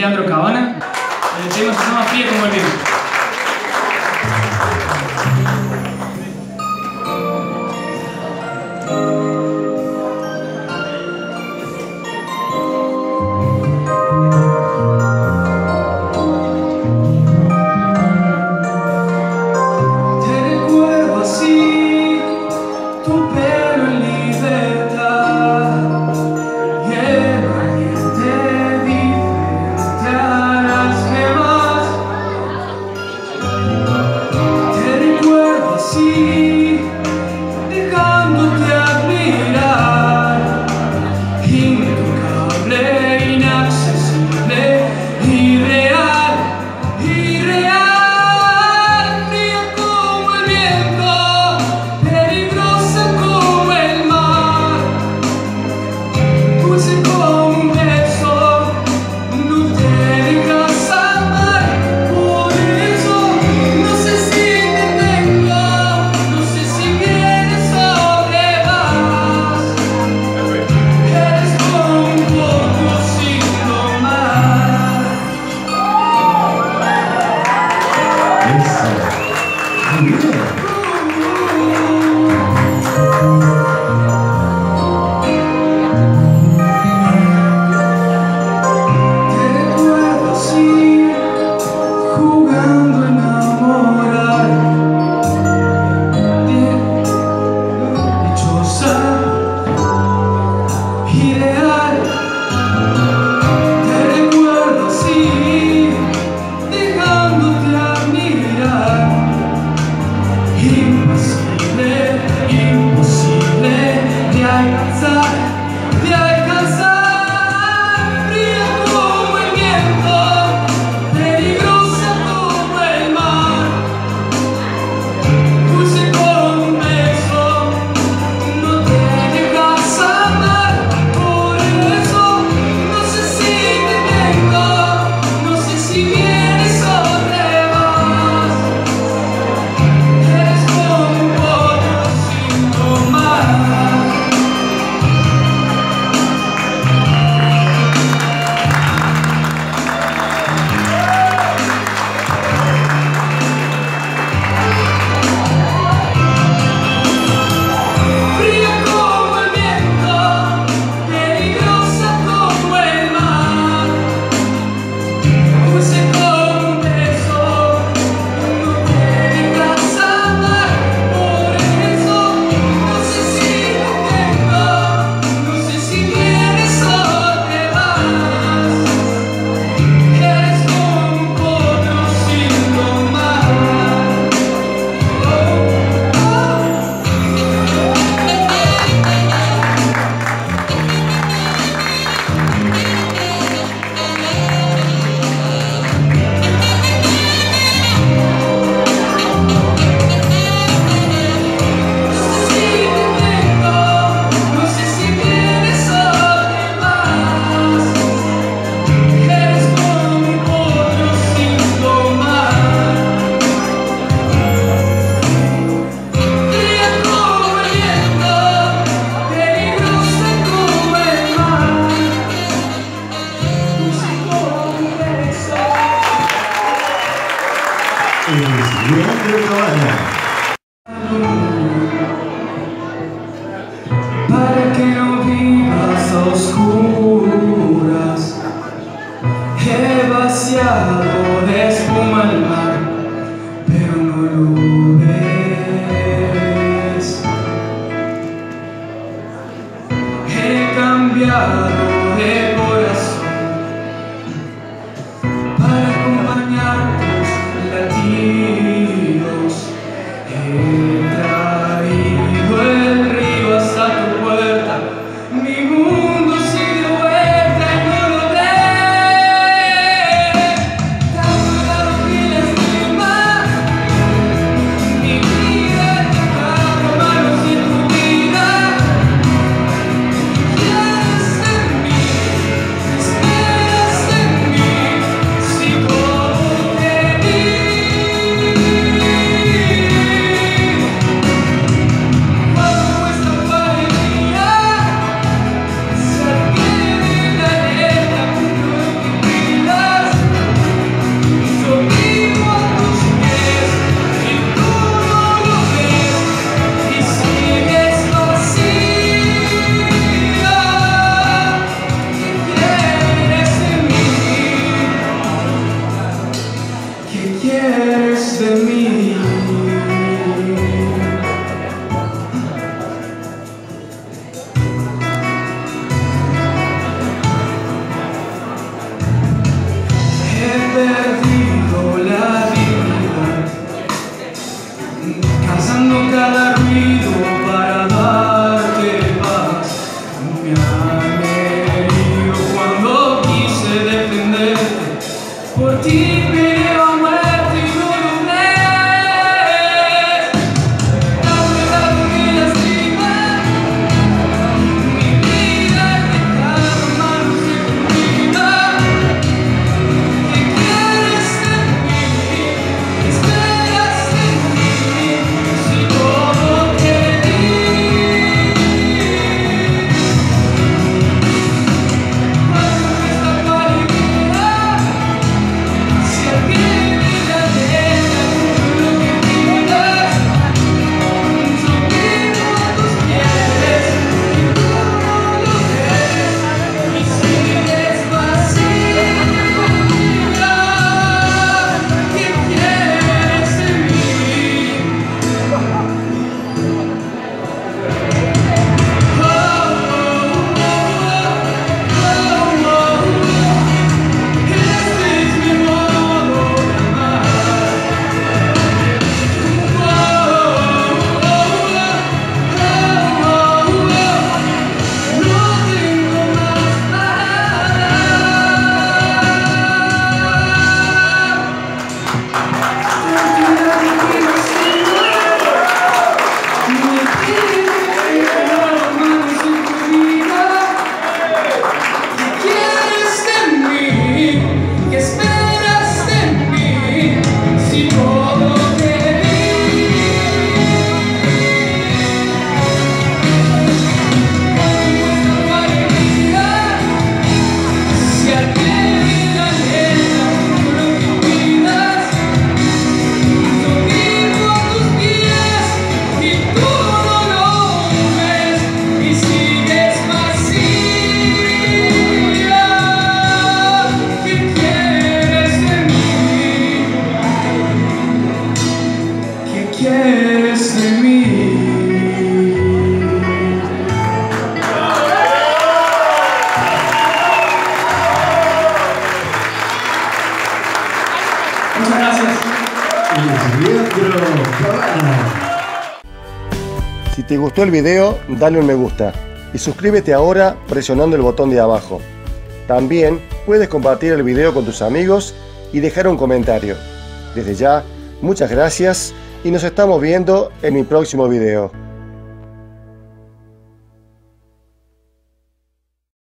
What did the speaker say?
Leandro Cabana. El tema se llama Pie como el viento. Yeah. perdido la vida Cazando cada ruido para darte paz. Me han cuando quise defenderte Por ti me te gustó el video, dale un me gusta y suscríbete ahora presionando el botón de abajo. También puedes compartir el video con tus amigos y dejar un comentario. Desde ya, muchas gracias y nos estamos viendo en mi próximo video.